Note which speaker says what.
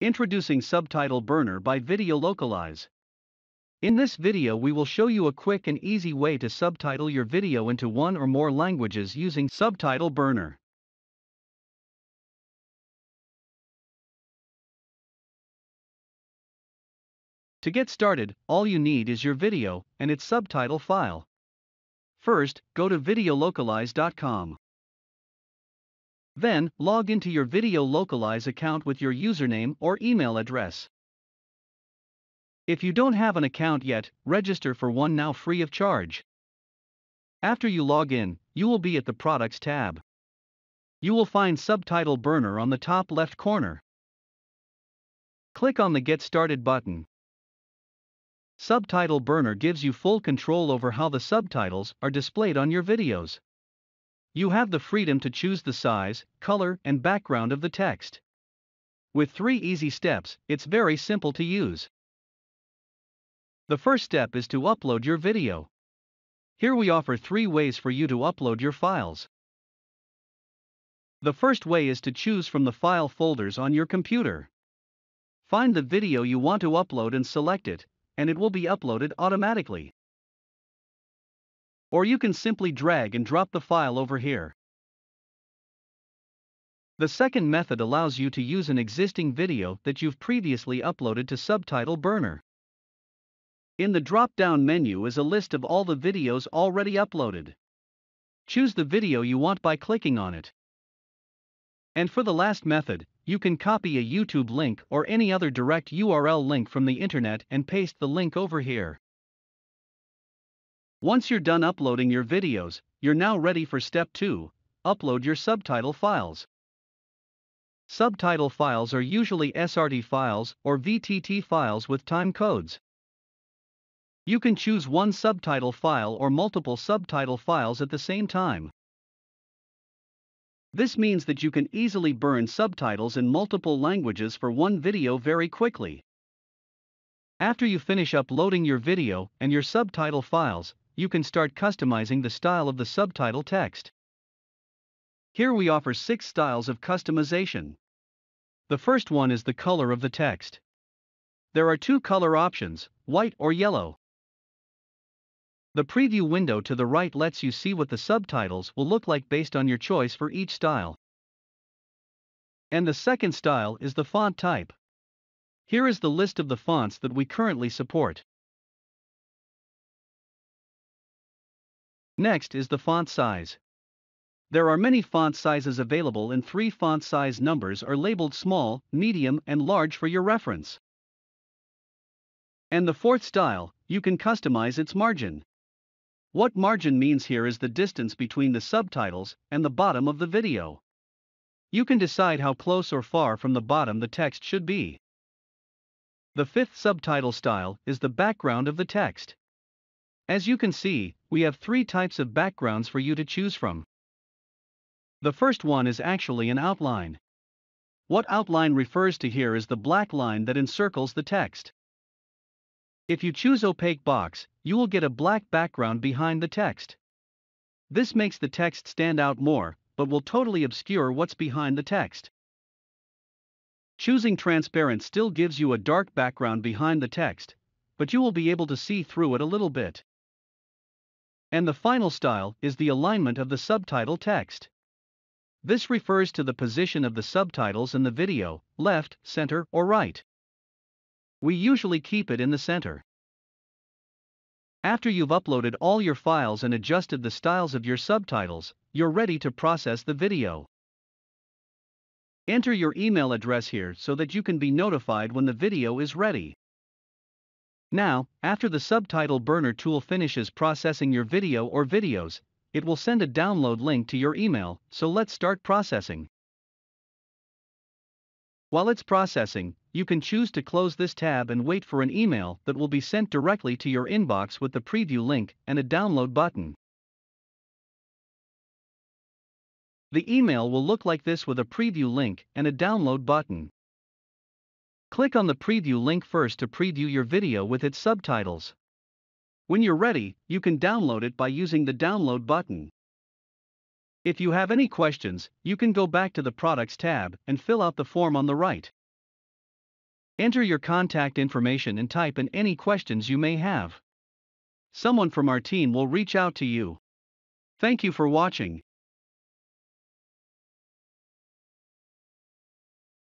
Speaker 1: Introducing Subtitle Burner by Video Localize. In this video we will show you a quick and easy way to subtitle your video into one or more languages using Subtitle Burner. To get started, all you need is your video and its subtitle file. First, go to videolocalize.com. Then, log into your Video Localize account with your username or email address. If you don't have an account yet, register for one now free of charge. After you log in, you will be at the Products tab. You will find Subtitle Burner on the top left corner. Click on the Get Started button. Subtitle Burner gives you full control over how the subtitles are displayed on your videos. You have the freedom to choose the size, color, and background of the text. With three easy steps, it's very simple to use. The first step is to upload your video. Here we offer three ways for you to upload your files. The first way is to choose from the file folders on your computer. Find the video you want to upload and select it, and it will be uploaded automatically or you can simply drag and drop the file over here. The second method allows you to use an existing video that you've previously uploaded to Subtitle Burner. In the drop-down menu is a list of all the videos already uploaded. Choose the video you want by clicking on it. And for the last method, you can copy a YouTube link or any other direct URL link from the internet and paste the link over here. Once you're done uploading your videos, you're now ready for step 2 upload your subtitle files. Subtitle files are usually SRT files or VTT files with time codes. You can choose one subtitle file or multiple subtitle files at the same time. This means that you can easily burn subtitles in multiple languages for one video very quickly. After you finish uploading your video and your subtitle files, you can start customizing the style of the subtitle text. Here we offer six styles of customization. The first one is the color of the text. There are two color options, white or yellow. The preview window to the right lets you see what the subtitles will look like based on your choice for each style. And the second style is the font type. Here is the list of the fonts that we currently support. Next is the font size. There are many font sizes available and three font size numbers are labeled small, medium and large for your reference. And the fourth style, you can customize its margin. What margin means here is the distance between the subtitles and the bottom of the video. You can decide how close or far from the bottom the text should be. The fifth subtitle style is the background of the text. As you can see, we have three types of backgrounds for you to choose from. The first one is actually an outline. What outline refers to here is the black line that encircles the text. If you choose opaque box, you will get a black background behind the text. This makes the text stand out more, but will totally obscure what's behind the text. Choosing transparent still gives you a dark background behind the text, but you will be able to see through it a little bit. And the final style is the alignment of the subtitle text. This refers to the position of the subtitles in the video, left, center, or right. We usually keep it in the center. After you've uploaded all your files and adjusted the styles of your subtitles, you're ready to process the video. Enter your email address here so that you can be notified when the video is ready. Now, after the subtitle burner tool finishes processing your video or videos, it will send a download link to your email, so let's start processing. While it's processing, you can choose to close this tab and wait for an email that will be sent directly to your inbox with the preview link and a download button. The email will look like this with a preview link and a download button. Click on the preview link first to preview your video with its subtitles. When you're ready, you can download it by using the download button. If you have any questions, you can go back to the Products tab and fill out the form on the right. Enter your contact information and type in any questions you may have. Someone from our team will reach out to you. Thank you for watching.